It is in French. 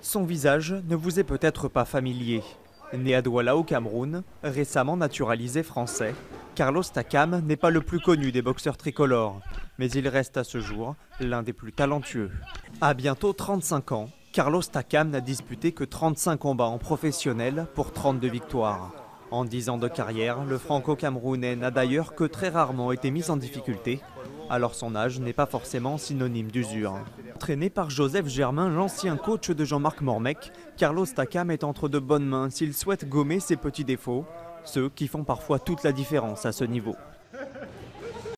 Son visage ne vous est peut-être pas familier. Né à Douala au Cameroun, récemment naturalisé français, Carlos Takam n'est pas le plus connu des boxeurs tricolores, mais il reste à ce jour l'un des plus talentueux. À bientôt 35 ans, Carlos Takam n'a disputé que 35 combats en professionnel pour 32 victoires. En 10 ans de carrière, le franco-camerounais n'a d'ailleurs que très rarement été mis en difficulté, alors son âge n'est pas forcément synonyme d'usure. Traîné par Joseph Germain, l'ancien coach de Jean-Marc Mormec, Carlos Takam est entre de bonnes mains s'il souhaite gommer ses petits défauts, ceux qui font parfois toute la différence à ce niveau.